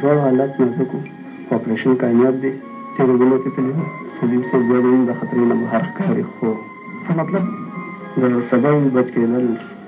دواړو حالات نازک وو، خو اپرېشن کامیاب دی. تېره وینه کتلې ده، سلیم صیب بیا هم د خطرې نه بهر ښکاري، خو. څه مطلب؟ د سبا یې بچ کېدل.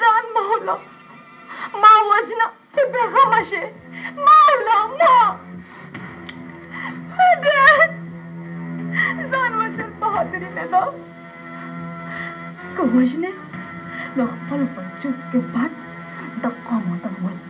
ځان مه وله ما وژنه چې بې غمه شې ما وله ما ډېر ځان وژل بهادري نه ده که وژنې نو خپل وجود کې بد د قام ادم وژنه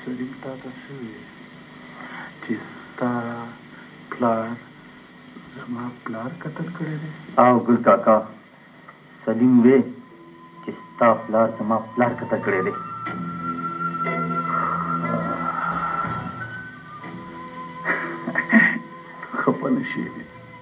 سړي تا ته څه ويل چي ستا پلار زما پلار قتل کړی دی؟ او ګل کاکا سليم وي چي ستا پلار زما پلار قتل کړی دی؟ خپه نشې.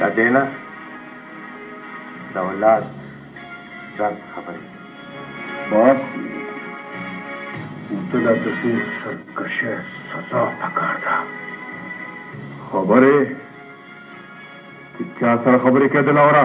ددينه داولاد درد خبرې دي. باز خونده اوته لا د دې سرکشه سزا پکار ده خبرې د چا سره خبرې کېدل اوره.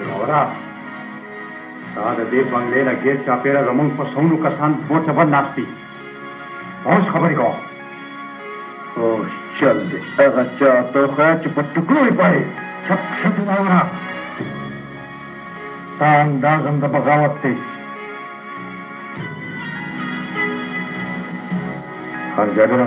وروره ستا د دې بنګلې له ګېټ چاپېره زمونږ په سونو کسان بوت ته بند ناست دي اوس خبرې کوه خو چل دې هغه چا ته وښیه چې په ټکلو یې پړې چپ شه جناوره ستا انداز هم د بغاوت دی خان جابره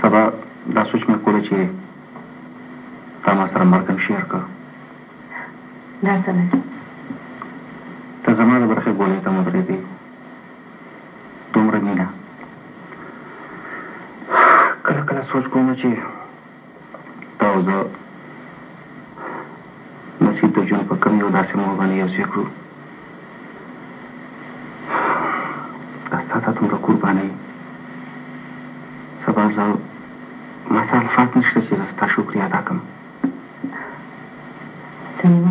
سبا دا سوچ مې کوله چې تا ما سره مرګ هم شیر کړ. دا څه دی؟ ته زما د برخې ګولۍ ته هم ودرېدې. دومره مینه. کله کله سوچ کوم چې. ته او زه نصیب د ژوند په کمې او داسې موه باندې یو څه کړو دا ستا دا دومره قربانۍ سبا زه ما سره الفاظ نشته چې زه ستا شکریه ادا کړم. څنګه؟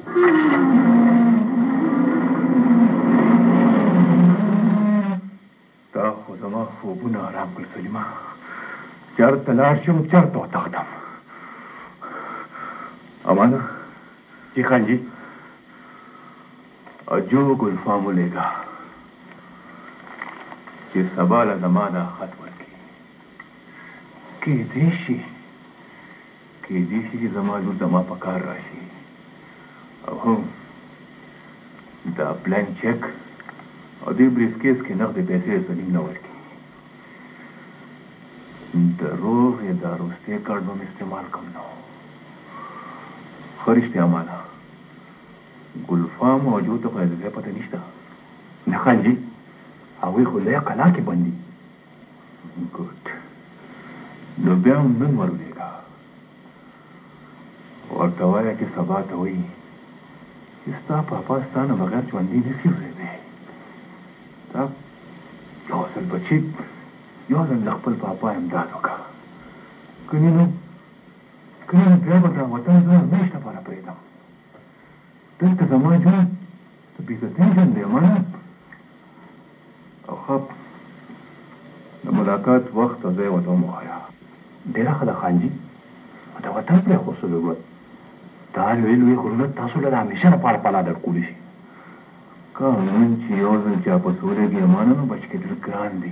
تا خو زما خوبونه آرام کړل سلیمه چرته لاړ شم چرته وتښتم امانه جی خان جی اجو ګلفام ولېږه چې سبا له زما دا خط ورکړي کېدای شي کېدی شي چې زما لور زما په کار راشي او هم د بلانک چک او دې بریف کیس کې نغدې پیسې سلیم نه ورکړي. د روغ یې دا روستې کارډ به مې استعمال کړم نو ښه رښتیا ماله ګلفام او جو ته خو یې د ځای پته نشته. نه خان جي هغوی خو لویه قلا کې بند دي. ګوډ نو بیا هم نن وربیګا ورته وایه چې سبا ته وایي چې ستا پاپا ستا نه بغیر ژوندی نه شي ورېدی تا یو ځل بچي یو ځل له خپل پاپا امداد وکړه کني نو کني نو بیا به دا وطن زه همېش لپاره پرېږدم دلته زما ژوند ته پيښه پيژن دی منه او خپ د ملاقات وخت او ځای وته هم وخایا. ډیره ښه ده خان جی خو د وطن پریښوسو ضرورت دا لوی لوی غرونه تاسو له د همیشه لپاره پناه درکول شي که امن چی یو ځل چاپه سوله ګی امانه نو بچ کیدل ګران دی.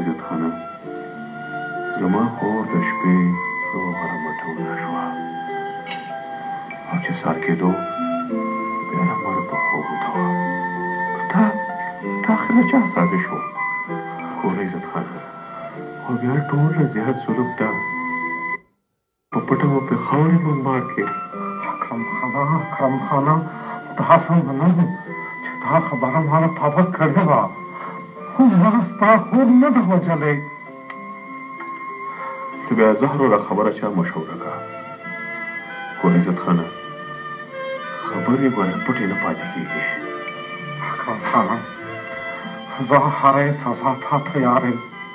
عزت خانه زما خور د شپې څو غره مټه ویده شوه او چې سار کېدو بیا له مړه په خوب وته وه تا تا اخر له چا ساده شو خور عزت خانه او بیا ټول زیات ظلم ته په پټه مو پرې خاورې بمبار کړې. اکرم خانه! اکرم خانه! دا سمه نه ده چې دا خبره ما له تا پټ کړې وه، خو ما ستا خور نه ده وژلې. ته بیا زهره دا خبره چا مشهوره کړه؟ هو عزت خانه! خبرې ګوره پټې نه پاتې کېږي. اکرم خانه! زه هره سزا ته تیار یم.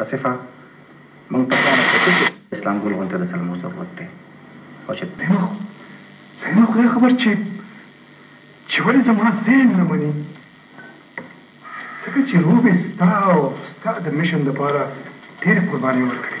اسفه مونږ ته ګرانه شوه ټیک ده. اسلام ګل غونته د سلمو ضرورت دی او چه. زینو زینو خدای خبر چی چی ولی زما زین نه منی ځکه چی روبی ستا او ستا د میشن د پاره ډیری قربانی ورکړی.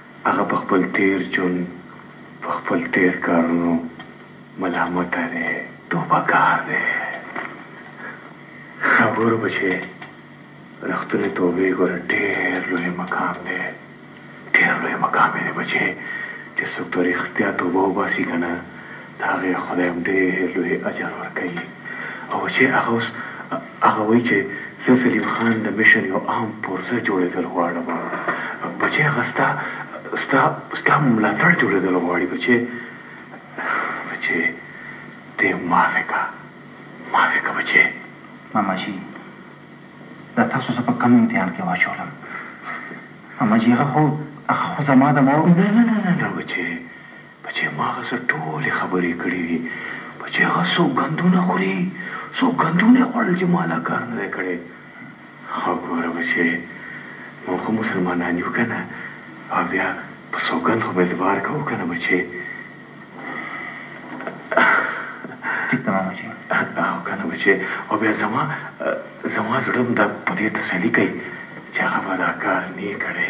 هغه په خپل تېر ژوند په خپل تېر کارونو ملامته دی، توبه ګار دی. ښه ګورو به چې رښتونې توبې ګوره ډېر لوی مقام دی، ډېر لوی مقام یې دی بچیه، چې څوک ترې رښتیا توبه وباسي کنه، د هغې خدای هم ډېر لوی اجر ورکوي او چې هغه اوس هغه وایي چې زه سلیم خان د مشن یو عام پرزه جوړېدل غواړم بچې هغه ستا ستا ستا ملاتړ جوړېدل غواړي بچې بچې ته معافې کا معافې کا بچې. ماما جي دا تاسو زه په کم امتحان کې واچولم ماما جي هغه خو هغه خو زما د مور. نه نه نه نه بچې. په چې ما هغه څه ټولې خبرې کړې دي، په چې هغه سوګندونه خوري، سوګندونه یې خوړل چې ما لا کار نه دی کړی. ها ګوره بچیه! موږ خو مسلمانان یو که نه؟ او بیا په سوګند خو به اعتبار کوو که نه بچیه؟ ټیک ده ماما جي. او که نه بچیه؟ او بیا زما، زما زړه هم دا په دې تسلي کوي چې هغه به دا کار نۀ کړی.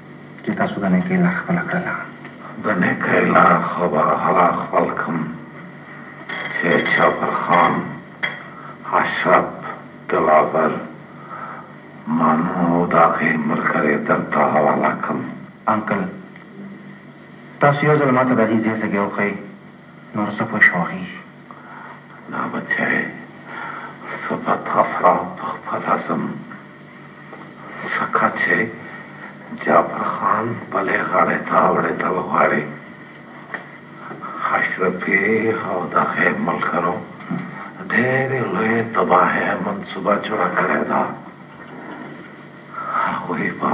چی تاسو د نیکۍ لار خپله کړله. د نیکۍ لار خو به هله خپل کم چی چپر خان، اشرف، دلاور، مانو او د هغی ملګری درته حواله کم. انکل تاسو یو ځل ماته د هغی ځای ځګی وښیی نور زه پوه شم هغی. نه بچیه زه به تاسره په خپله ځم. ځکه چې جعفر خان بلې غاړې ته اړېدل غواړي. اشرفي او د هغې ملګرو ډېرې لویې تباهۍ منصوبه جوړه کړې ده. هغوی به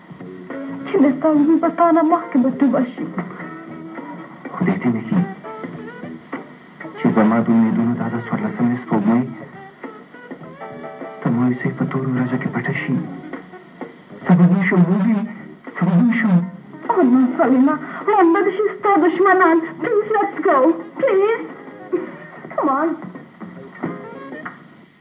چې له ثانوي به تا نه مخکې به توبه شي. خو دې ته نه کېږي چې زما د امېدونو دا د څوارلسمې سپوږمۍ د مایوسۍ په تورو ورځو کې پټه شي. څه به وشي هوګي، څه به وشي؟ آرمان صاحبه مانده دې شي ستا دښمنان. پلیز لېټس ګو. پلیز. کم آن.